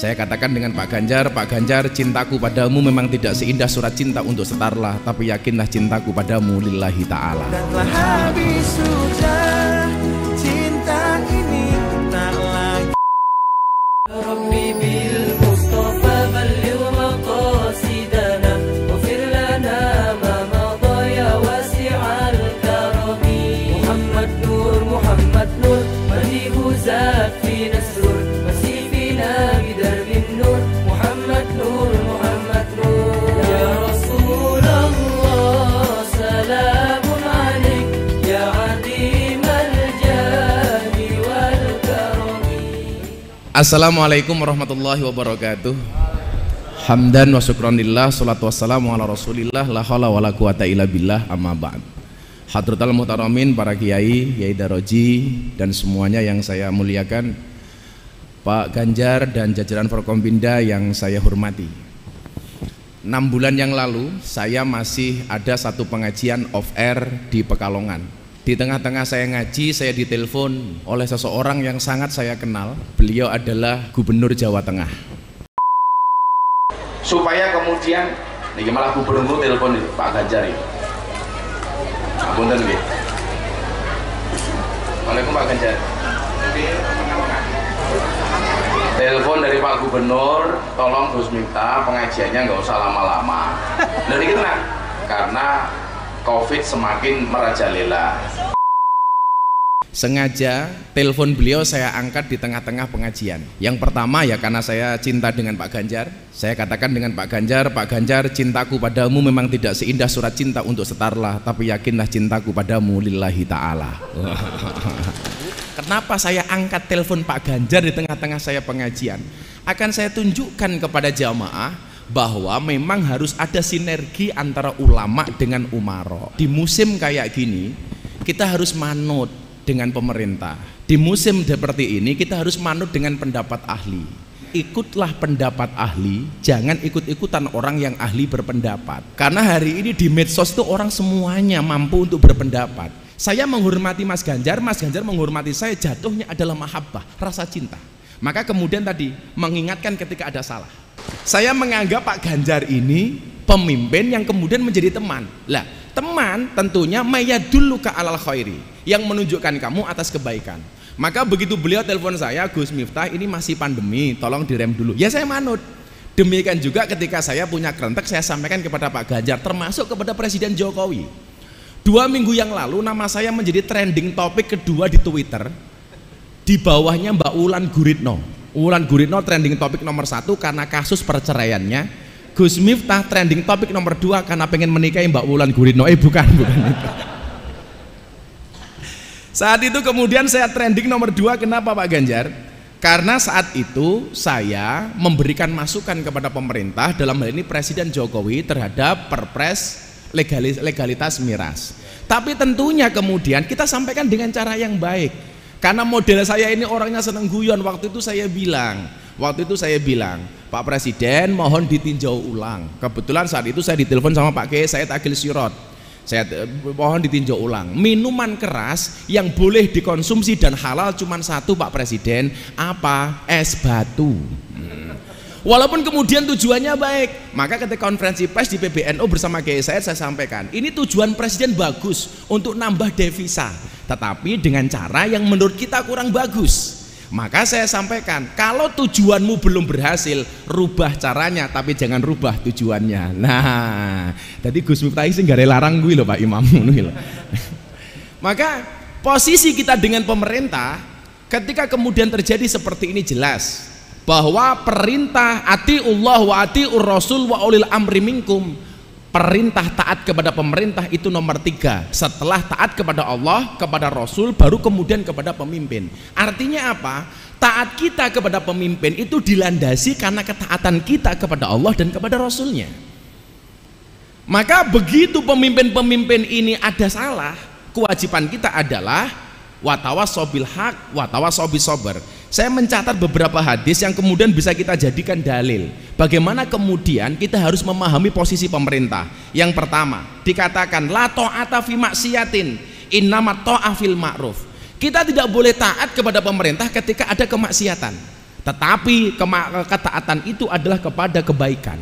Saya katakan dengan Pak Ganjar, Pak Ganjar cintaku padamu memang tidak seindah surat cinta untuk setarlah Tapi yakinlah cintaku padamu lillahi ta'ala Assalamualaikum warahmatullahi wabarakatuh. Hamdan wa syukranillah Salatu wassalamu ala rasulillah La hawla wa la quwata illa billah amma ba'd. Hadratal mutaramin para kiai Yai Daroji dan semuanya yang saya muliakan Pak Ganjar dan jajaran Forkompinda yang saya hormati. Enam bulan yang lalu saya masih ada satu pengajian off air di Pekalongan di tengah-tengah saya ngaji, saya ditelepon oleh seseorang yang sangat saya kenal. Beliau adalah Gubernur Jawa Tengah. Supaya kemudian, nih malah Gubernur telepon itu, Pak Ganjar itu. Apunten nggih. Waalaikumsalam Pak Ganjar. Telepon dari Pak Gubernur, tolong Gus Miftah pengajiannya nggak usah lama-lama. Itu nah, karena COVID semakin merajalela. Sengaja telepon beliau saya angkat di tengah-tengah pengajian. Yang pertama ya karena saya cinta dengan Pak Ganjar. Saya katakan dengan Pak Ganjar, Pak Ganjar cintaku padamu memang tidak seindah surat cinta untuk setarlah, tapi yakinlah cintaku padamu lillahi ta'ala. Kenapa saya angkat telepon Pak Ganjar di tengah-tengah saya pengajian? Akan saya tunjukkan kepada jamaah bahwa memang harus ada sinergi antara ulama dengan umaro. Di musim kayak gini, kita harus manut dengan pemerintah. Di musim seperti ini, kita harus manut dengan pendapat ahli. Ikutlah pendapat ahli, jangan ikut-ikutan orang yang ahli berpendapat. Karena hari ini di medsos itu orang semuanya mampu untuk berpendapat. Saya menghormati Mas Ganjar, Mas Ganjar menghormati saya, jatuhnya adalah mahabbah, rasa cinta. Maka kemudian tadi mengingatkan ketika ada salah. Saya menganggap Pak Ganjar ini pemimpin yang kemudian menjadi teman. Lah, teman tentunya mayadullu ka alal khairi, yang menunjukkan kamu atas kebaikan. Maka begitu beliau telepon saya, Gus Miftah ini masih pandemi, tolong direm dulu. Ya saya manut. Demikian juga ketika saya punya kerentek, saya sampaikan kepada Pak Ganjar, termasuk kepada Presiden Jokowi. Dua minggu yang lalu nama saya menjadi trending topik kedua di Twitter. Di bawahnya Mbak Ulan Guritno. Ulan Guritno trending topik nomor satu karena kasus perceraiannya. Gus Miftah trending topik nomor dua karena pengen menikahi Mbak Ulan Guritno. Eh bukan, bukan itu. Saat itu kemudian saya trending nomor dua kenapa Pak Ganjar? Karena saat itu saya memberikan masukan kepada pemerintah dalam hal ini Presiden Jokowi terhadap perpres legalitas miras. Tapi tentunya kemudian kita sampaikan dengan cara yang baik. Karena model saya ini orangnya seneng guyon. Waktu itu saya bilang, waktu itu saya bilang, Pak Presiden mohon ditinjau ulang. Kebetulan saat itu saya ditelepon sama Pak Kiai saya Agil Sirot. Saya mohon ditinjau ulang. Minuman keras yang boleh dikonsumsi dan halal cuma satu Pak Presiden, apa? Es batu. Hmm. Walaupun kemudian tujuannya baik, maka ketika konferensi pers di PBNU bersama Kiai Said saya sampaikan, ini tujuan presiden bagus untuk nambah devisa, tetapi dengan cara yang menurut kita kurang bagus. Maka saya sampaikan, kalau tujuanmu belum berhasil, rubah caranya, tapi jangan rubah tujuannya. Nah, jadi Gus Miftah sih nggak larang gue loh Pak Imam. Maka posisi kita dengan pemerintah, ketika kemudian terjadi seperti ini jelas bahwa perintah atiullah wa atiur rasul wa ulil amri minkum perintah taat kepada pemerintah itu nomor tiga. Setelah taat kepada Allah kepada Rasul baru kemudian kepada pemimpin. Artinya apa? Taat kita kepada pemimpin itu dilandasi karena ketaatan kita kepada Allah dan kepada Rasulnya. Maka begitu pemimpin-pemimpin ini ada salah kewajiban kita adalah watawasobil hak watawasobil sober saya mencatat beberapa hadis yang kemudian bisa kita jadikan dalil bagaimana kemudian kita harus memahami posisi pemerintah yang pertama dikatakan la ta'ata fi maksiatin innama ta'a fil ma'ruf kita tidak boleh taat kepada pemerintah ketika ada kemaksiatan Tetapi ketaatan itu adalah kepada kebaikan.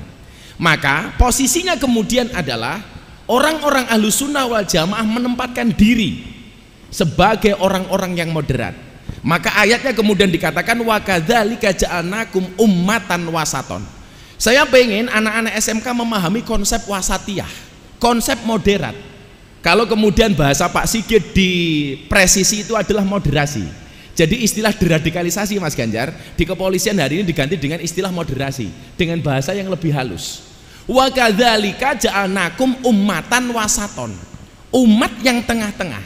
Maka posisinya kemudian adalah orang-orang ahlu sunnah wal jamaah menempatkan diri sebagai orang-orang yang moderat. Maka ayatnya kemudian dikatakan wa kadzalika ja'alnakum ummatan wasaton. Saya pengen anak-anak SMK memahami konsep wasatiyah, konsep moderat. Kalau kemudian bahasa Pak Sigit di presisi itu adalah moderasi. Jadi istilah deradikalisasi Mas Ganjar di kepolisian hari ini diganti dengan istilah moderasi dengan bahasa yang lebih halus. Wa kadzalika ja'alnakum ummatan wasaton. Umat yang tengah-tengah.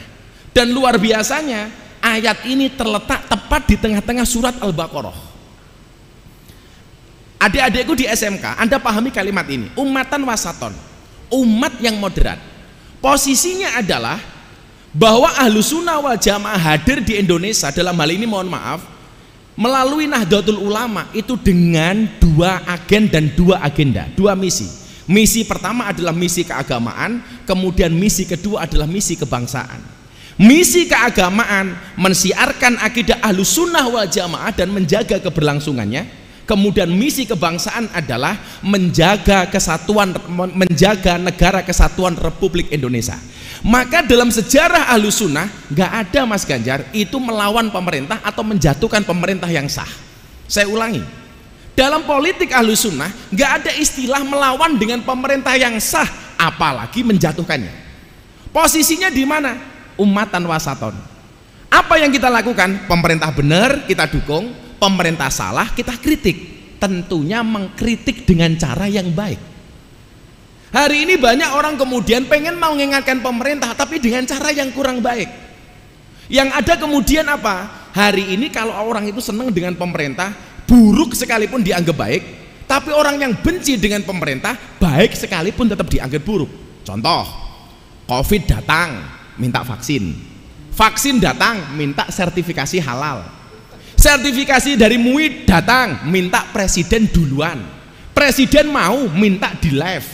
Dan luar biasanya ayat ini terletak tepat di tengah-tengah surat Al-Baqarah. Adik-adikku di SMK, Anda pahami kalimat ini, ummatan wasaton, umat yang moderat. Posisinya adalah bahwa ahlu sunnah wal jamaah hadir di Indonesia dalam hal ini mohon maaf melalui Nahdlatul Ulama itu dengan dua agen dan dua agenda, dua misi. Misi pertama adalah misi keagamaan, kemudian misi kedua adalah misi kebangsaan. Misi keagamaan mensiarkan akidah ahlu sunnah wal jamaah dan menjaga keberlangsungannya. Kemudian misi kebangsaan adalah menjaga kesatuan, menjaga negara kesatuan Republik Indonesia. Maka dalam sejarah ahlu sunnah nggak ada Mas Ganjar itu melawan pemerintah atau menjatuhkan pemerintah yang sah. Saya ulangi, dalam politik ahlu sunnah nggak ada istilah melawan dengan pemerintah yang sah, apalagi menjatuhkannya. Posisinya di mana? Umatan wasaton. Apa yang kita lakukan? Pemerintah benar kita dukung, pemerintah salah kita kritik. Tentunya mengkritik dengan cara yang baik. Hari ini banyak orang kemudian pengen mau mengingatkan pemerintah tapi dengan cara yang kurang baik. Yang ada kemudian apa? Hari ini kalau orang itu senang dengan pemerintah, buruk sekalipun dianggap baik, tapi orang yang benci dengan pemerintah, baik sekalipun tetap dianggap buruk. Contoh, Covid datang, minta vaksin. Vaksin datang, minta sertifikasi halal. Sertifikasi dari MUI datang, minta presiden duluan. Presiden mau minta di live.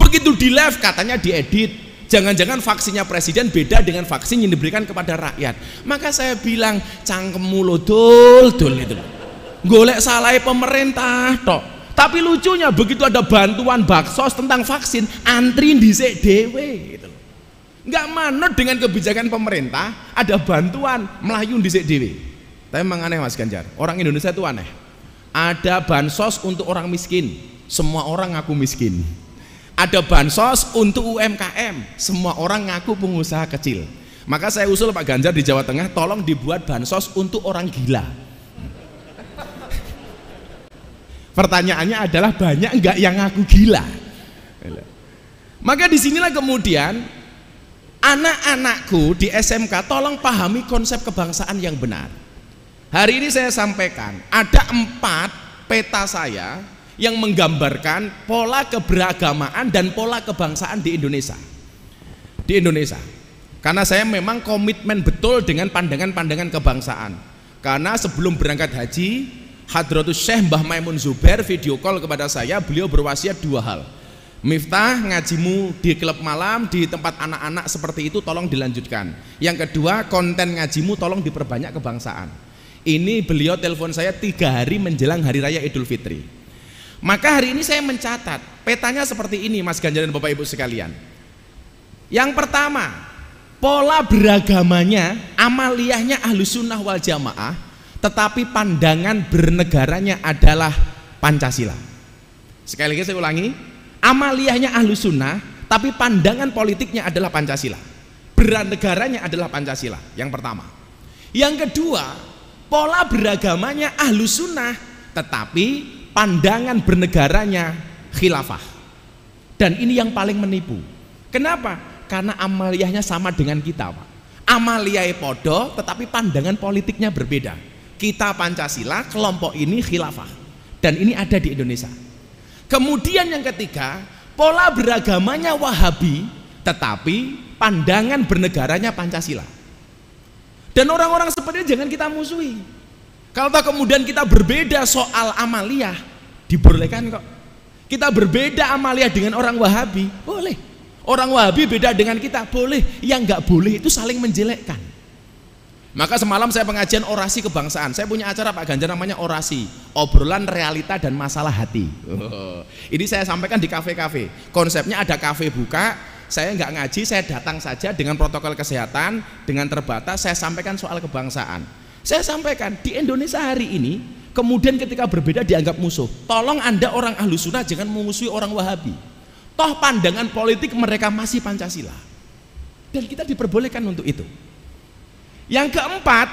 Begitu di live katanya diedit. Jangan-jangan vaksinnya presiden beda dengan vaksin yang diberikan kepada rakyat. Maka saya bilang cangkemmu lo dul. Dul itu. Golek salah pemerintah tok. Tapi lucunya begitu ada bantuan baksos tentang vaksin antri di dewe gitu nggak manut dengan kebijakan pemerintah ada bantuan melayu di dewe tapi memang aneh mas Ganjar. Orang Indonesia itu aneh. Ada bansos untuk orang miskin. Semua orang ngaku miskin. Ada bansos untuk UMKM semua orang ngaku pengusaha kecil. Maka saya usul Pak Ganjar di Jawa Tengah tolong dibuat bansos untuk orang gila. Pertanyaannya adalah banyak enggak yang ngaku gila? Maka di sinilah kemudian anak-anakku di SMK tolong pahami konsep kebangsaan yang benar hari ini saya sampaikan ada empat peta saya yang menggambarkan pola keberagamaan dan pola kebangsaan di Indonesia. Di Indonesia. Karena saya memang komitmen betul dengan pandangan-pandangan kebangsaan. Karena sebelum berangkat haji, Hadratus Syekh Mbah Maimun Zubair video call kepada saya, beliau berwasiat dua hal. Miftah ngajimu di klub malam di tempat anak-anak seperti itu tolong dilanjutkan. Yang kedua konten ngajimu tolong diperbanyak kebangsaan. Ini beliau telepon saya tiga hari menjelang hari raya Idul Fitri. Maka hari ini saya mencatat petanya seperti ini Mas Ganjar dan Bapak Ibu sekalian. Yang pertama, pola beragamanya, amaliyahnya ahlu sunnah wal jamaah, tetapi pandangan bernegaranya adalah Pancasila. Sekali lagi saya ulangi, amaliyahnya ahlu sunnah, tapi pandangan politiknya adalah Pancasila. Bernegaranya adalah Pancasila, yang pertama. Yang kedua, pola beragamanya ahlu sunnah, tetapi pandangan bernegaranya khilafah dan ini yang paling menipu kenapa? karena amaliyahnya sama dengan kita Pak amaliyah podo tetapi pandangan politiknya berbeda kita Pancasila kelompok ini khilafah dan ini ada di Indonesia kemudian yang ketiga pola beragamanya wahabi tetapi pandangan bernegaranya Pancasila dan orang-orang seperti ini jangan kita musuhi kalau kemudian kita berbeda soal amaliyah, dibolehkan kok. Kita berbeda amaliyah dengan orang Wahabi, boleh. Orang Wahabi beda dengan kita, boleh. Yang nggak boleh itu saling menjelekkan. Maka semalam saya pengajian orasi kebangsaan. Saya punya acara Pak Ganjar namanya orasi, obrolan realita dan masalah hati. Oh, Ini saya sampaikan di kafe-kafe. Konsepnya ada kafe buka, saya nggak ngaji, saya datang saja dengan protokol kesehatan, dengan terbatas, saya sampaikan soal kebangsaan. Saya sampaikan di Indonesia hari ini, kemudian ketika berbeda dianggap musuh. Tolong anda orang ahlu sunnah jangan memusuhi orang wahabi. Toh pandangan politik mereka masih Pancasila. Dan kita diperbolehkan untuk itu. Yang keempat,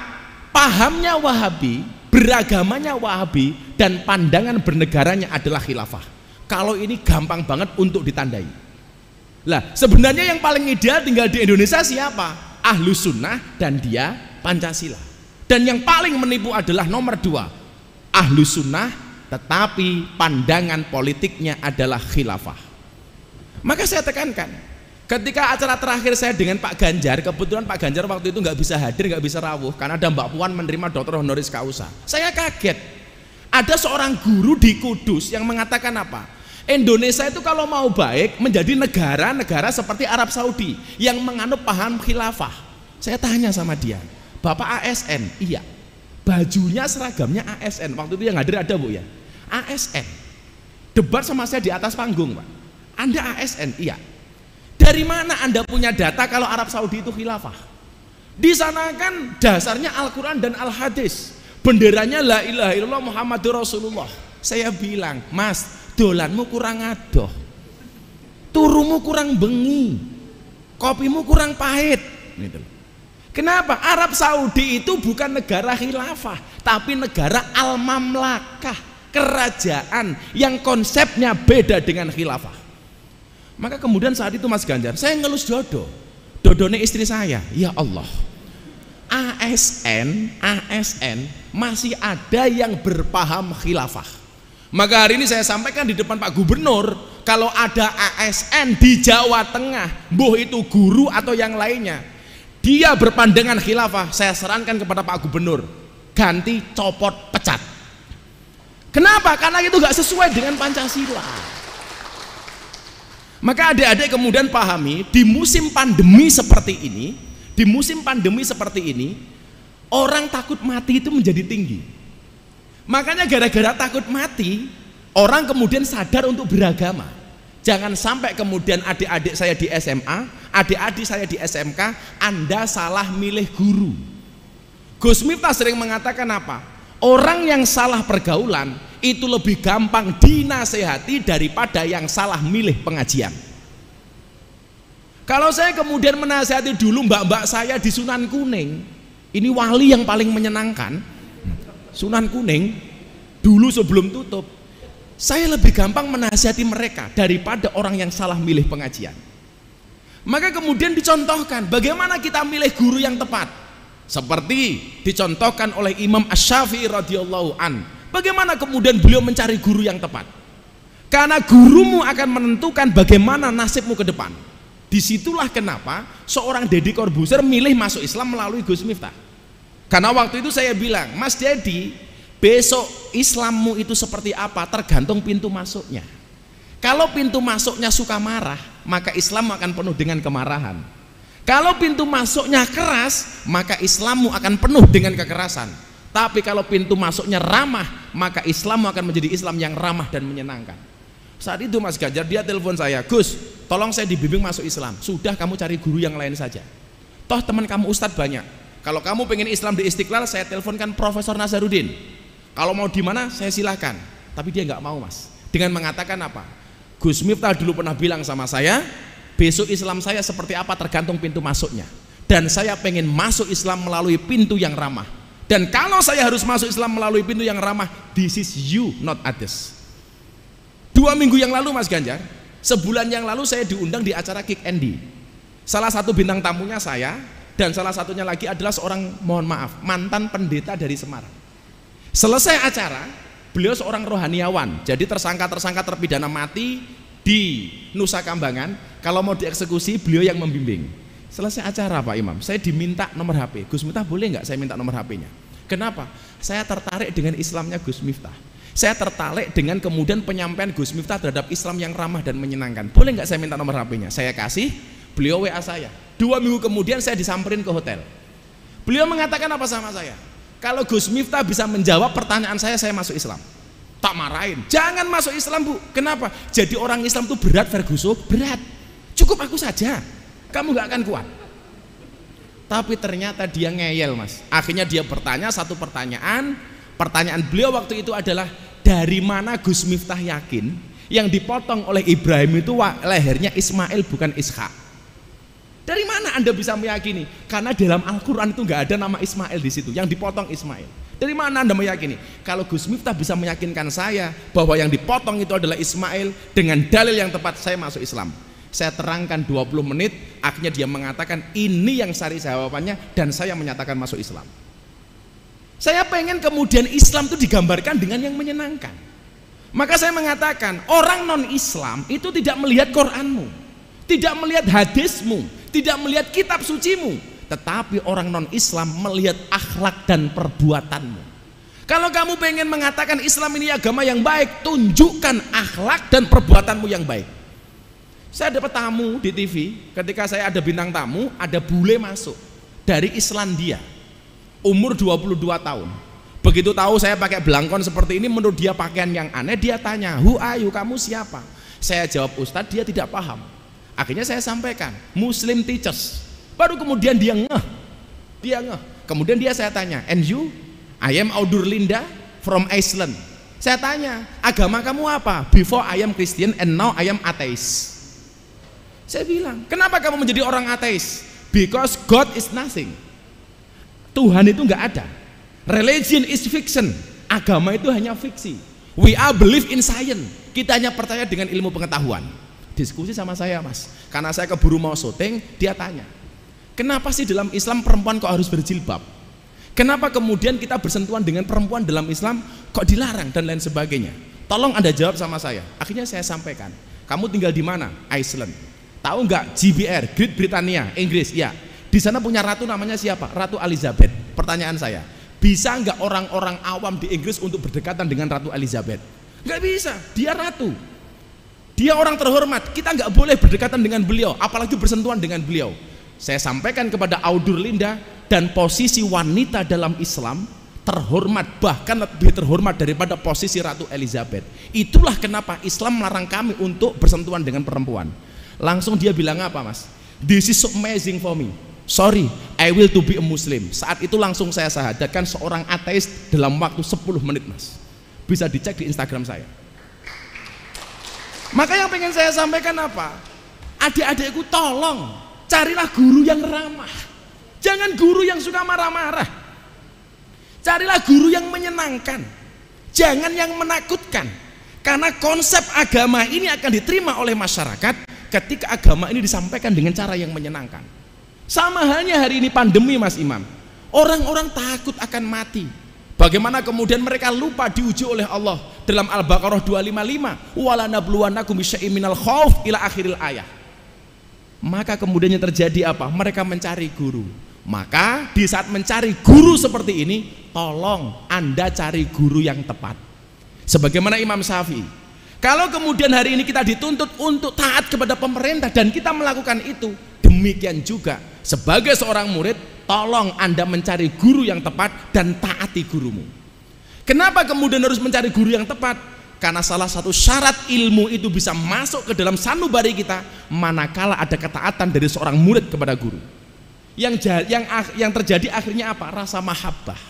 pahamnya Wahabi, beragamanya Wahabi, dan pandangan bernegaranya adalah khilafah. Kalau ini gampang banget untuk ditandai. Lah, sebenarnya yang paling ideal tinggal di Indonesia siapa? Ahlu sunnah dan dia Pancasila. Dan yang paling menipu adalah nomor dua, ahlu sunnah tetapi pandangan politiknya adalah khilafah. Maka saya tekankan, Ketika acara terakhir saya dengan Pak Ganjar, kebetulan Pak Ganjar waktu itu nggak bisa hadir, nggak bisa rawuh karena ada Mbak Puan menerima dokter honoris causa. Saya kaget. Ada seorang guru di Kudus yang mengatakan apa? Indonesia itu kalau mau baik menjadi negara-negara seperti Arab Saudi yang menganut paham khilafah. Saya tanya sama dia, Bapak ASN? Iya. Bajunya seragamnya ASN. Waktu itu yang hadir ada Bu ya. ASN. Debat sama saya di atas panggung, Pak. Anda ASN? Iya. Dari mana Anda punya data kalau Arab Saudi itu khilafah? Di sana kan dasarnya Al-Quran dan Al-Hadis. Benderanya la ilaha illallah Muhammadur Rasulullah. Saya bilang, mas, dolanmu kurang adoh. Turumu kurang bengi. Kopimu kurang pahit. Gitu. Kenapa? Arab Saudi itu bukan negara khilafah, tapi negara al-mamlakah, kerajaan yang konsepnya beda dengan khilafah. Maka kemudian saat itu Mas Ganjar, saya ngelus dodo. Dodone istri saya, ya Allah. ASN, ASN masih ada yang berpaham khilafah. Maka hari ini saya sampaikan di depan Pak Gubernur, kalau ada ASN di Jawa Tengah, buh itu guru atau yang lainnya, dia berpandangan khilafah, saya sarankan kepada Pak Gubernur, ganti copot pecat. Kenapa? Karena itu gak sesuai dengan Pancasila. Maka adik-adik kemudian pahami di musim pandemi seperti ini, di musim pandemi seperti ini, orang takut mati itu menjadi tinggi. Makanya gara-gara takut mati, orang kemudian sadar untuk beragama. Jangan sampai kemudian adik-adik saya di SMA, adik-adik saya di SMK, Anda salah milih guru. Gus Miftah sering mengatakan apa? Orang yang salah pergaulan itu lebih gampang dinasehati daripada yang salah milih pengajian. Kalau saya kemudian menasehati dulu mbak-mbak saya di Sunan Kuning, ini wali yang paling menyenangkan. Sunan Kuning, dulu sebelum tutup, saya lebih gampang menasihati mereka daripada orang yang salah milih pengajian. Maka kemudian dicontohkan bagaimana kita milih guru yang tepat. Seperti dicontohkan oleh Imam Ash-Syafi'i radhiyallahu an. Bagaimana kemudian beliau mencari guru yang tepat? Karena gurumu akan menentukan bagaimana nasibmu ke depan. Di situlah kenapa seorang Deddy Corbuzier milih masuk Islam melalui Gus Miftah. Karena waktu itu saya bilang, Mas Deddy, besok Islammu itu seperti apa tergantung pintu masuknya. Kalau pintu masuknya suka marah, maka Islam akan penuh dengan kemarahan. Kalau pintu masuknya keras, maka Islammu akan penuh dengan kekerasan. Tapi kalau pintu masuknya ramah, maka Islammu akan menjadi Islam yang ramah dan menyenangkan. Saat itu Mas Ganjar dia telepon saya, Gus, tolong saya dibimbing masuk Islam. Sudah kamu cari guru yang lain saja. Toh teman kamu Ustadz banyak. Kalau kamu pengen Islam di Istiqlal, saya teleponkan Profesor Nazarudin. Kalau mau di mana, saya silahkan. Tapi dia nggak mau mas. Dengan mengatakan apa? Gus Miftah dulu pernah bilang sama saya, besok Islam saya seperti apa tergantung pintu masuknya dan saya pengen masuk Islam melalui pintu yang ramah dan kalau saya harus masuk Islam melalui pintu yang ramah this is you not others. Dua minggu yang lalu Mas Ganjar sebulan yang lalu saya diundang di acara Kick Andy salah satu bintang tamunya saya dan salah satunya lagi adalah seorang mohon maaf mantan pendeta dari Semarang. Selesai acara beliau seorang rohaniawan. Jadi tersangka-tersangka terpidana mati di Nusa Kambangan. Kalau mau dieksekusi beliau yang membimbing selesai acara Pak Imam saya diminta nomor HP Gus Miftah boleh nggak saya minta nomor HP-nya kenapa saya tertarik dengan Islamnya Gus Miftah saya tertarik dengan kemudian penyampaian Gus Miftah terhadap Islam yang ramah dan menyenangkan boleh nggak saya minta nomor HP-nya saya kasih beliau WA saya dua minggu kemudian saya disamperin ke hotel Beliau mengatakan apa sama saya? Kalau Gus Miftah bisa menjawab pertanyaan saya, saya masuk Islam. Tak marahin. Jangan masuk Islam, Bu. Kenapa? Jadi orang Islam itu berat, Ferguson. Berat. Cukup aku saja. Kamu nggak akan kuat. Tapi ternyata dia ngeyel, Mas. Akhirnya dia bertanya satu pertanyaan. Pertanyaan beliau waktu itu adalah dari mana Gus Miftah yakin yang dipotong oleh Ibrahim itu lehernya Ismail bukan Ishak? Dari mana Anda bisa meyakini? Karena dalam Al-Quran itu nggak ada nama Ismail di situ, yang dipotong Ismail. Dari mana Anda meyakini? Kalau Gus Miftah bisa meyakinkan saya bahwa yang dipotong itu adalah Ismail dengan dalil yang tepat, saya masuk Islam. Saya terangkan 20 menit, akhirnya dia mengatakan ini yang sari jawabannya dan saya menyatakan masuk Islam. Saya pengen kemudian Islam itu digambarkan dengan yang menyenangkan. Maka saya mengatakan orang non Islam itu tidak melihat Quranmu, tidak melihat hadismu, tidak melihat kitab sucimu, tetapi orang non Islam melihat akhlak dan perbuatanmu. Kalau kamu pengen mengatakan Islam ini agama yang baik, tunjukkan akhlak dan perbuatanmu yang baik. Saya dapat tamu di TV, ketika saya ada bintang tamu, ada bule masuk dari Islandia. Umur 22 tahun. Begitu tahu saya pakai belangkon seperti ini, menurut dia pakaian yang aneh, dia tanya, "Who are you? Kamu siapa?" Saya jawab, "Ustadz, dia tidak paham." Akhirnya saya sampaikan, Muslim teachers. Baru kemudian dia ngeh. Dia ngeh. Kemudian dia saya tanya, "And you?" I am Audur Linda from Iceland. Saya tanya, agama kamu apa? Before I am Christian and now I am atheist. Saya bilang, kenapa kamu menjadi orang ateis? Because God is nothing. Tuhan itu nggak ada. Religion is fiction. Agama itu hanya fiksi. We are believe in science. Kita hanya percaya dengan ilmu pengetahuan. Diskusi sama saya mas. Karena saya keburu mau syuting, dia tanya. Kenapa sih dalam Islam perempuan kok harus berjilbab? Kenapa kemudian kita bersentuhan dengan perempuan dalam Islam kok dilarang dan lain sebagainya? Tolong Anda jawab sama saya. Akhirnya saya sampaikan. Kamu tinggal di mana? Iceland. Tahu nggak GBR, Great Britannia, Inggris? Ya. Di sana punya ratu namanya siapa? Ratu Elizabeth. Pertanyaan saya, bisa nggak orang-orang awam di Inggris untuk berdekatan dengan Ratu Elizabeth? Nggak bisa. Dia ratu. Dia orang terhormat. Kita nggak boleh berdekatan dengan beliau, apalagi bersentuhan dengan beliau. Saya sampaikan kepada Audur Linda dan posisi wanita dalam Islam terhormat bahkan lebih terhormat daripada posisi Ratu Elizabeth. Itulah kenapa Islam melarang kami untuk bersentuhan dengan perempuan. Langsung dia bilang apa, Mas? This is amazing for me. Sorry, I will to be a Muslim. Saat itu langsung saya sahadatkan seorang ateis dalam waktu 10 menit, Mas. Bisa dicek di Instagram saya. Maka yang pengen saya sampaikan apa? Adik-adikku tolong carilah guru yang ramah. Jangan guru yang suka marah-marah. Carilah guru yang menyenangkan. Jangan yang menakutkan. Karena konsep agama ini akan diterima oleh masyarakat ketika agama ini disampaikan dengan cara yang menyenangkan. Sama halnya hari ini pandemi Mas Imam. Orang-orang takut akan mati. Bagaimana kemudian mereka lupa diuji oleh Allah dalam Al-Baqarah 255, "Wala nabluwannakum bisyai'in minal khauf" ila akhiril ayat. Maka kemudian yang terjadi apa? Mereka mencari guru. Maka di saat mencari guru seperti ini, tolong Anda cari guru yang tepat. Sebagaimana Imam Syafi'i. Kalau kemudian hari ini kita dituntut untuk taat kepada pemerintah dan kita melakukan itu, demikian juga sebagai seorang murid, tolong Anda mencari guru yang tepat dan taati gurumu. Kenapa kemudian harus mencari guru yang tepat? Karena salah satu syarat ilmu itu bisa masuk ke dalam sanubari kita manakala ada ketaatan dari seorang murid kepada guru. Yang yang yang terjadi akhirnya apa? Rasa mahabbah.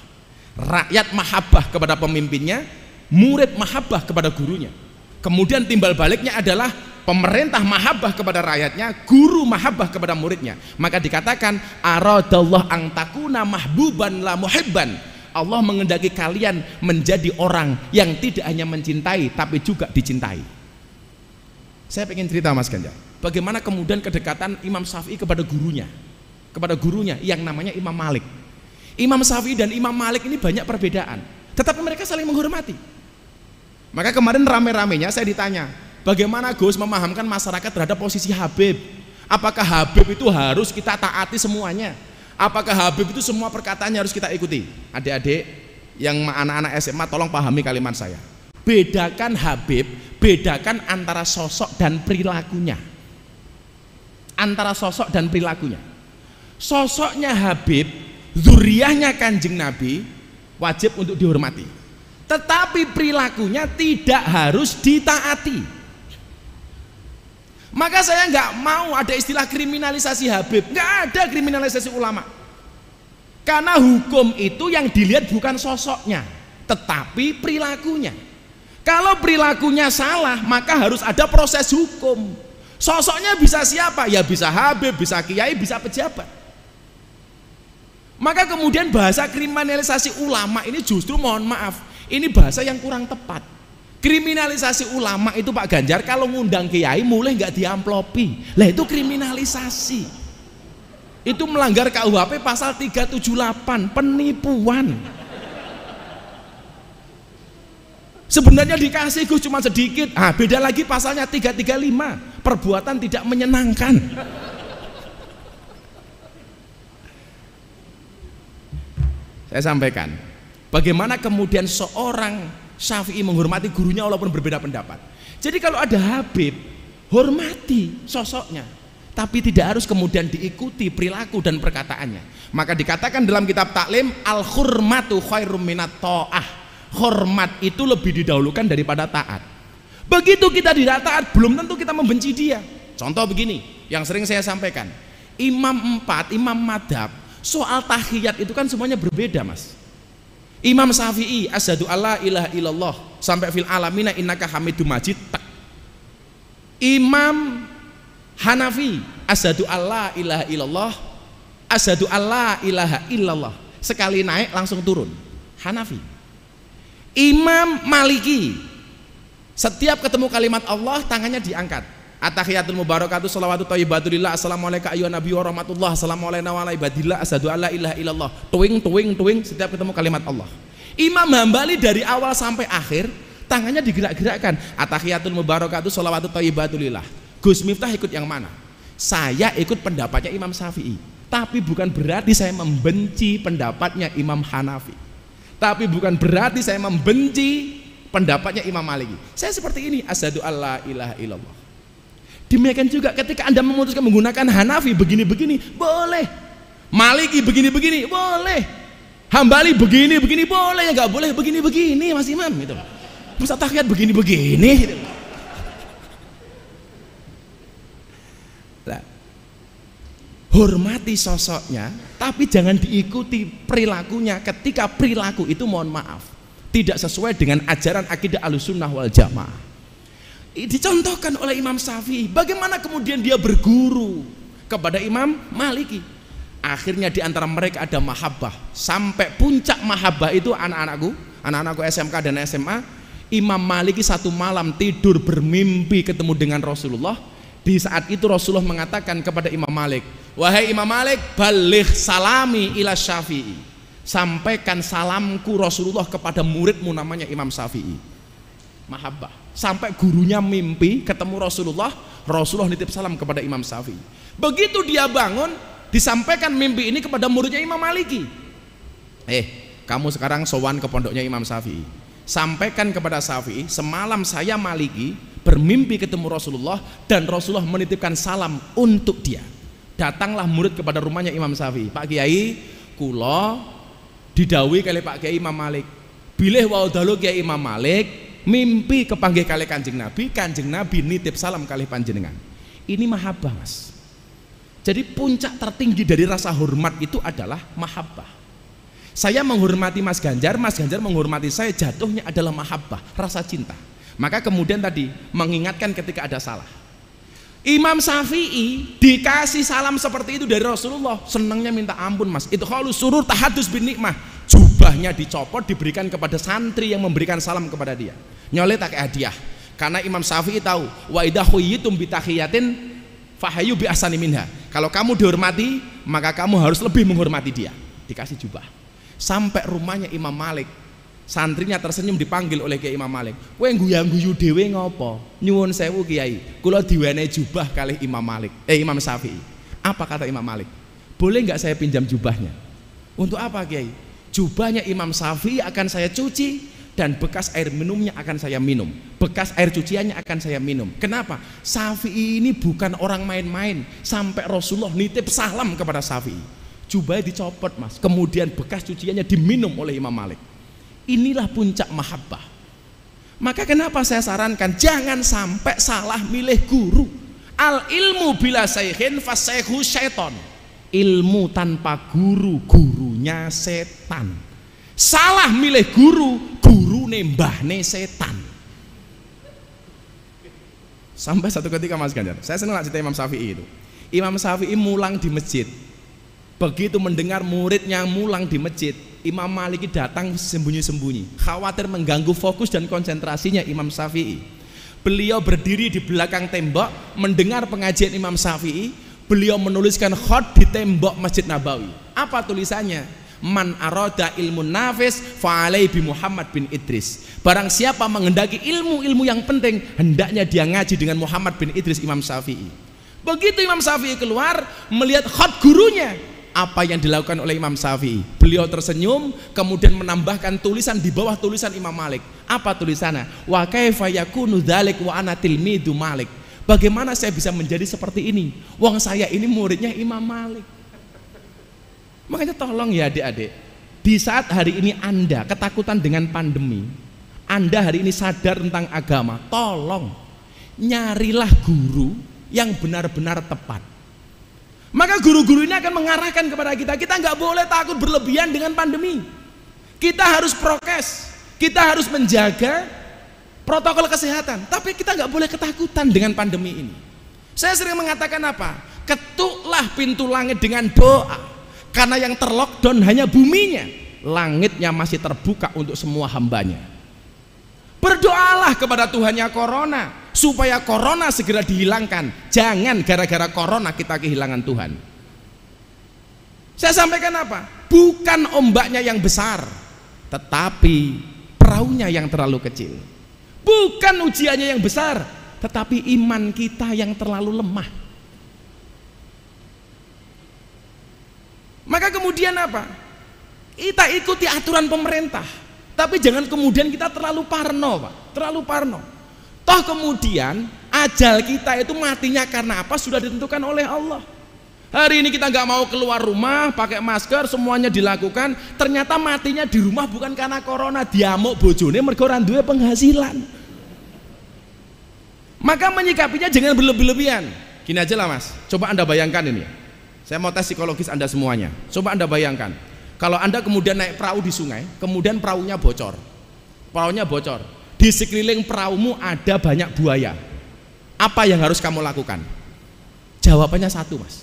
Rakyat mahabbah kepada pemimpinnya, murid mahabbah kepada gurunya. Kemudian timbal baliknya adalah pemerintah mahabbah kepada rakyatnya, guru mahabbah kepada muridnya. Maka dikatakan aradallah ang takuna mahbuban la muhibban. Allah mengendaki kalian menjadi orang yang tidak hanya mencintai tapi juga dicintai. Saya ingin cerita Mas Ganjar. Bagaimana kemudian kedekatan Imam Syafi'i kepada gurunya, kepada gurunya yang namanya Imam Malik. Imam Syafi'i dan Imam Malik ini banyak perbedaan, tetapi mereka saling menghormati. Maka kemarin rame-ramenya saya ditanya, bagaimana Gus memahamkan masyarakat terhadap posisi Habib? Apakah Habib itu harus kita taati semuanya? Apakah Habib itu semua perkataannya harus kita ikuti? Adik-adik yang anak-anak SMA tolong pahami kalimat saya. Bedakan Habib, bedakan antara sosok dan perilakunya. Antara sosok dan perilakunya. Sosoknya Habib zuriyahnya kanjeng Nabi wajib untuk dihormati. Tetapi perilakunya tidak harus ditaati. Maka saya nggak mau ada istilah kriminalisasi Habib, nggak ada kriminalisasi ulama. Karena hukum itu yang dilihat bukan sosoknya, tetapi perilakunya. Kalau perilakunya salah, maka harus ada proses hukum. Sosoknya bisa siapa? Ya bisa Habib, bisa Kiai, bisa pejabat. Maka kemudian bahasa kriminalisasi ulama ini justru mohon maaf, ini bahasa yang kurang tepat. Kriminalisasi ulama itu Pak Ganjar kalau ngundang kiai mulai nggak diamplopi. Lah itu kriminalisasi. Itu melanggar KUHP pasal 378 penipuan. Sebenarnya dikasih Gus cuma sedikit. Ah, beda lagi pasalnya 335, perbuatan tidak menyenangkan. Saya sampaikan, bagaimana kemudian seorang Syafi'i menghormati gurunya walaupun berbeda pendapat. Jadi kalau ada Habib, hormati sosoknya, tapi tidak harus kemudian diikuti perilaku dan perkataannya. Maka dikatakan dalam kitab taklim al hurmatu khairum minat ta'ah. Hormat itu lebih didahulukan daripada taat. Begitu kita tidak taat, belum tentu kita membenci dia. Contoh begini, yang sering saya sampaikan. Imam empat, imam madhab, soal tahiyat itu kan semuanya berbeda mas. Imam Syafi'i asyhadu alla ilaha illallah sampai fil alamina innaka hamidum majid. Tak. Imam Hanafi asyhadu alla ilaha illallah asyhadu alla ilaha illallah. Sekali naik langsung turun. Hanafi. Imam Maliki setiap ketemu kalimat Allah tangannya diangkat Atahiyatul mubarakatuh salawatu thayyibatulillah Assalamualaikum ayuhan nabi wa rahmatullah. Assalamualaikum wa ibadillah Asyadu alla ilaha illallah. Tuing, tuing, tuing. Setiap ketemu kalimat Allah. Imam Hambali dari awal sampai akhir Tangannya digerak-gerakkan. Atahiyatul mubarakatuh salawatu thayyibatulillah Gus Miftah ikut yang mana? Saya ikut pendapatnya Imam Syafi'i. Tapi bukan berarti saya membenci pendapatnya Imam Hanafi. Tapi bukan berarti saya membenci pendapatnya Imam Maliki. Saya seperti ini. Asyadu alla ilaha illallah Demikian juga ketika Anda memutuskan menggunakan Hanafi begini-begini, boleh. Maliki begini-begini, boleh. Hambali begini-begini, boleh. Ya nggak boleh begini-begini, Mas Imam gitu. Musa tahiyat begini-begini gitu. Hormati sosoknya, tapi jangan diikuti perilakunya ketika perilaku itu mohon maaf tidak sesuai dengan ajaran akidah alusunnah wal jamaah dicontohkan oleh Imam Syafi'i. Bagaimana kemudian dia berguru kepada Imam Maliki? Akhirnya di antara mereka ada mahabbah. Sampai puncak mahabbah itu anak-anakku anak-anakku SMK dan SMA Imam Maliki satu malam tidur bermimpi ketemu dengan Rasulullah. Di saat itu Rasulullah mengatakan kepada Imam Malik wahai Imam Malik balik salami ila syafi'i. Sampaikan salamku Rasulullah kepada muridmu namanya Imam Syafi'i. Mahabbah sampai gurunya mimpi ketemu Rasulullah Rasulullah nitip salam kepada Imam Syafi'i. Begitu dia bangun disampaikan mimpi ini kepada muridnya Imam Maliki. Eh kamu sekarang sowan ke pondoknya Imam Syafi'i. Sampaikan kepada Syafi'i semalam saya Maliki bermimpi ketemu Rasulullah dan Rasulullah menitipkan salam untuk dia. Datanglah murid kepada rumahnya Imam Syafi'i. Pak Kiai kulo didawi kali Pak Kiai Imam Malik. Bilih wau dalu Kiai Imam Malik mimpi kepanggih kali kanjeng Nabi kanjeng Nabi nitip salam kali panjenengan. Ini mahabbah mas. Jadi puncak tertinggi dari rasa hormat itu adalah mahabbah. Saya menghormati Mas Ganjar Mas Ganjar menghormati saya jatuhnya adalah mahabbah rasa cinta. Maka kemudian tadi mengingatkan ketika ada salah. Imam Syafi'i dikasih salam seperti itu dari Rasulullah senangnya minta ampun mas. Itu kalau surur tahadus bin nikmah. Jubahnya dicopot diberikan kepada santri yang memberikan salam kepada dia nyoleh tak hadiah. Karena Imam Syafi'i tahu wa idza khuyyitum bi tahiyatin fahayu bi asani minha. Kalau kamu dihormati maka kamu harus lebih menghormati dia. Dikasih jubah. Sampai rumahnya Imam Malik santrinya tersenyum dipanggil oleh Kiai Imam Malik. Kowe guyang-guyu dhewe ngopo? Nyuwun sewu Kiai. Kula diwenehi jubah kali Imam Malik eh Imam Syafi'i. Apa kata Imam Malik? Boleh nggak saya pinjam jubahnya? Untuk apa Kiai? Jubahnya Imam Syafi'i akan saya cuci dan bekas air minumnya akan saya minum. Bekas air cuciannya akan saya minum. Kenapa? Syafi'i ini bukan orang main-main. Sampai Rasulullah nitip salam kepada Syafi'i. Jubahnya dicopot mas. Kemudian bekas cuciannya diminum oleh Imam Malik. Inilah puncak mahabbah. Maka kenapa saya sarankan jangan sampai salah milih guru. Al ilmu bila saykhin fasayhu syaiton ilmu tanpa guru gurunya setan. Salah milih guru guru nembahne setan. Sampai satu ketika Mas Ganjar. Saya senang cerita Imam Syafi'i itu. Imam Syafi'i mulang di masjid. Begitu mendengar muridnya mulang di masjid Imam Maliki datang sembunyi-sembunyi. Khawatir mengganggu fokus dan konsentrasinya Imam Syafi'i. Beliau berdiri di belakang tembok mendengar pengajian Imam Syafi'i. Beliau menuliskan khot di tembok Masjid Nabawi. Apa tulisannya man aroda ilmu nafis fa'alai bi Muhammad bin Idris. Barang siapa mengendaki ilmu-ilmu yang penting hendaknya dia ngaji dengan Muhammad bin Idris Imam Syafi'i. Begitu Imam Syafi'i keluar melihat khot gurunya apa yang dilakukan oleh Imam Syafi'i? Beliau tersenyum kemudian menambahkan tulisan di bawah tulisan Imam Malik. Apa tulisannya? Wa kaifa yakunu wa ana tilmidu Malik. Bagaimana saya bisa menjadi seperti ini? Wong saya ini muridnya Imam Malik Makanya tolong ya adik-adik, di saat hari ini Anda ketakutan dengan pandemi, Anda hari ini sadar tentang agama, tolong nyarilah guru yang benar-benar tepat. Maka guru-guru ini akan mengarahkan kepada kita, kita nggak boleh takut berlebihan dengan pandemi. Kita harus prokes, kita harus menjaga protokol kesehatan, tapi kita nggak boleh ketakutan dengan pandemi ini. Saya sering mengatakan apa? Ketuklah pintu langit dengan doa karena yang terlockdown hanya buminya. Langitnya masih terbuka untuk semua hambanya. Berdoalah kepada Tuhannya Corona supaya Corona segera dihilangkan. Jangan gara-gara Corona kita kehilangan Tuhan. Saya sampaikan apa? Bukan ombaknya yang besar tetapi perahunya yang terlalu kecil. Bukan ujiannya yang besar tetapi iman kita yang terlalu lemah Maka kemudian apa? Kita ikuti aturan pemerintah. Tapi jangan kemudian kita terlalu parno, Pak. Terlalu parno. Toh kemudian ajal kita itu matinya karena apa? Sudah ditentukan oleh Allah. Hari ini kita nggak mau keluar rumah, pakai masker, semuanya dilakukan. Ternyata matinya di rumah bukan karena corona, diamuk bojone mergo duwe penghasilan. Maka menyikapinya jangan berlebih-lebihan. Gini aja lah mas, coba anda bayangkan ini. Saya mau tes psikologis Anda semuanya. Coba Anda bayangkan, kalau Anda kemudian naik perahu di sungai, kemudian perahunya bocor. Perahunya bocor. Di sekeliling perahumu ada banyak buaya. Apa yang harus kamu lakukan? Jawabannya satu, Mas.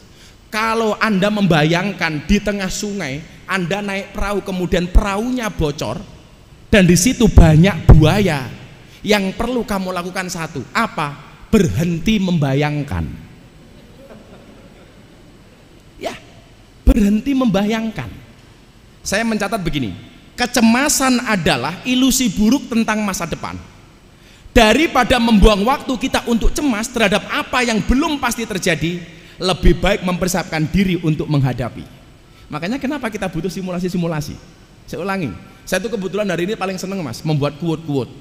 Kalau Anda membayangkan di tengah sungai, Anda naik perahu kemudian perahunya bocor dan di situ banyak buaya. Yang perlu kamu lakukan satu, apa? Berhenti membayangkan berhenti membayangkan. Saya mencatat begini, kecemasan adalah ilusi buruk tentang masa depan. Daripada membuang waktu kita untuk cemas terhadap apa yang belum pasti terjadi, lebih baik mempersiapkan diri untuk menghadapi. Makanya kenapa kita butuh simulasi-simulasi? Saya ulangi, saya tuh kebetulan hari ini paling seneng mas, membuat quote-quote.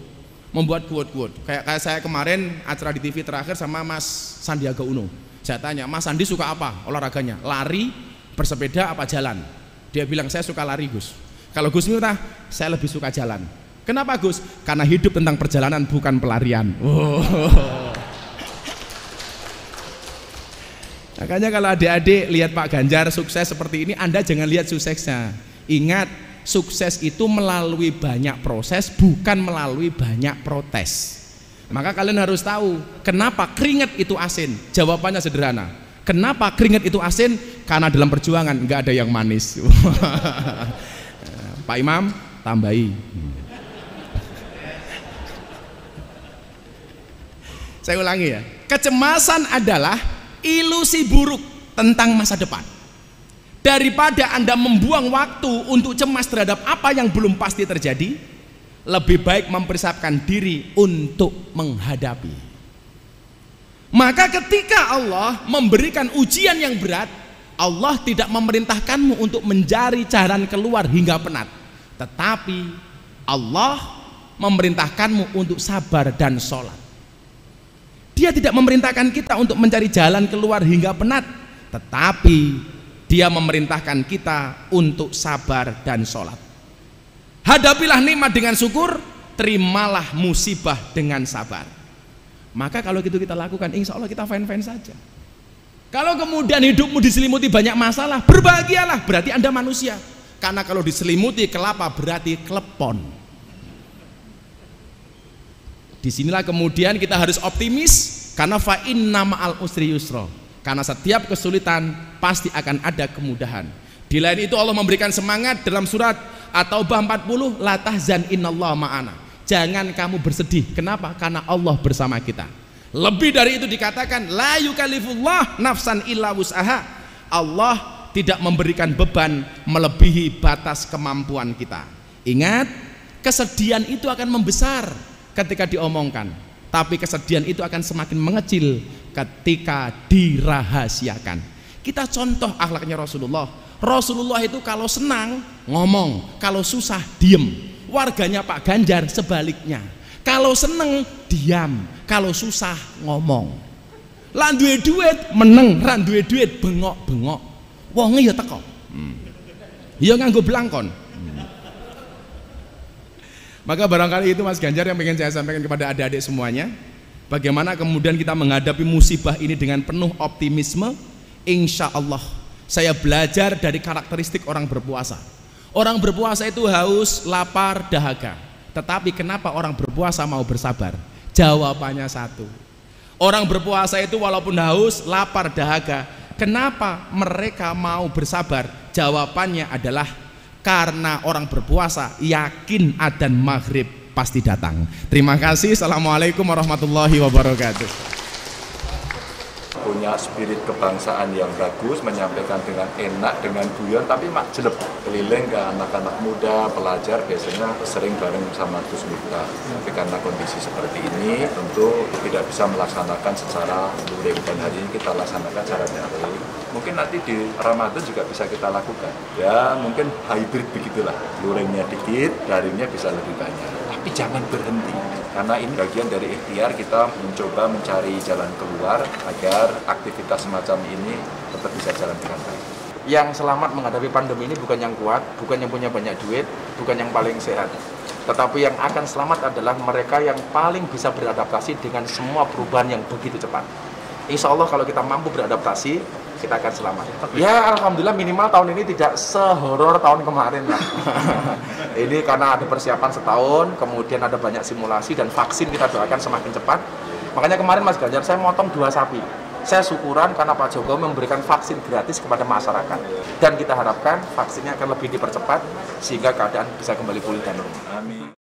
Membuat quote-quote. Kayak, kayak saya kemarin acara di TV terakhir sama Mas Sandiaga Uno. Saya tanya, Mas Sandi suka apa olahraganya? Lari, bersepeda apa jalan? Dia bilang saya suka lari Gus. Kalau Gus Miftah, saya lebih suka jalan. Kenapa Gus? Karena hidup tentang perjalanan bukan pelarian. Oh. Makanya kalau adik-adik lihat Pak Ganjar sukses seperti ini, Anda jangan lihat suksesnya. Ingat, sukses itu melalui banyak proses, bukan melalui banyak protes. Maka kalian harus tahu, kenapa keringat itu asin? Jawabannya sederhana Kenapa keringat itu asin? Karena dalam perjuangan nggak ada yang manis. Pak Imam, tambahi. Saya ulangi ya. Kecemasan adalah ilusi buruk tentang masa depan. Daripada Anda membuang waktu untuk cemas terhadap apa yang belum pasti terjadi, lebih baik mempersiapkan diri untuk menghadapi. Maka ketika Allah memberikan ujian yang berat, Allah tidak memerintahkanmu untuk mencari jalan keluar hingga penat. Tetapi Allah memerintahkanmu untuk sabar dan sholat. Dia tidak memerintahkan kita untuk mencari jalan keluar hingga penat. Tetapi Dia memerintahkan kita untuk sabar dan sholat. Hadapilah nikmat dengan syukur, terimalah musibah dengan sabar. Maka kalau gitu kita lakukan, insya Allah kita fine-fine saja. Kalau kemudian hidupmu diselimuti banyak masalah, berbahagialah, berarti Anda manusia. Karena kalau diselimuti kelapa berarti klepon. Di sinilah kemudian kita harus optimis karena fa inna ma'al usri yusra. Karena setiap kesulitan pasti akan ada kemudahan. Di lain itu Allah memberikan semangat dalam surat At-Taubah 40 la tahzan innallaha ma'ana. Jangan kamu bersedih. Kenapa? Karena Allah bersama kita. Lebih dari itu dikatakan la yukallifullah nafsan illa wus'aha. Allah tidak memberikan beban melebihi batas kemampuan kita. Ingat, kesedihan itu akan membesar ketika diomongkan, tapi kesedihan itu akan semakin mengecil ketika dirahasiakan. Kita contoh akhlaknya Rasulullah. Rasulullah itu kalau senang ngomong, kalau susah diem. Warganya Pak Ganjar sebaliknya. Kalau seneng diam, kalau susah ngomong. Lan duwe duit meneng, ran duwe duit bengok-bengok. Wonge ya teko. Hmm. Ya nganggo belangkon. Hmm. Maka barangkali itu Mas Ganjar yang ingin saya sampaikan kepada adik-adik semuanya. Bagaimana kemudian kita menghadapi musibah ini dengan penuh optimisme. Insya Allah saya belajar dari karakteristik orang berpuasa. Orang berpuasa itu haus, lapar, dahaga. Tetapi kenapa orang berpuasa mau bersabar? Jawabannya satu. Orang berpuasa itu walaupun haus, lapar, dahaga, Kenapa mereka mau bersabar? Jawabannya adalah karena orang berpuasa yakin adzan maghrib pasti datang. Terima kasih. Assalamualaikum warahmatullahi wabarakatuh punya spirit kebangsaan yang bagus, menyampaikan dengan enak, dengan guyon, tapi mak jelek keliling ke anak-anak muda, pelajar biasanya sering bareng sama Gus Miftah. Tapi karena kondisi seperti ini, tentu tidak bisa melaksanakan secara luring dan hari ini kita laksanakan secara daring. Mungkin nanti di Ramadan juga bisa kita lakukan. Ya mungkin hybrid begitulah, luringnya dikit, daringnya bisa lebih banyak tapi jangan berhenti karena ini bagian dari ikhtiar kita mencoba mencari jalan keluar agar aktivitas semacam ini tetap bisa jalan dengan baik. Yang selamat menghadapi pandemi ini bukan yang kuat, bukan yang punya banyak duit, bukan yang paling sehat. Tetapi yang akan selamat adalah mereka yang paling bisa beradaptasi dengan semua perubahan yang begitu cepat. Insya Allah kalau kita mampu beradaptasi, kita akan selamat. Ya alhamdulillah minimal tahun ini tidak sehoror tahun kemarin lah. ini karena ada persiapan setahun, kemudian ada banyak simulasi dan vaksin kita doakan semakin cepat. Makanya kemarin Mas Ganjar saya motong dua sapi. Saya syukuran karena Pak Jokowi memberikan vaksin gratis kepada masyarakat. Dan kita harapkan vaksinnya akan lebih dipercepat sehingga keadaan bisa kembali pulih dan normal. Amin.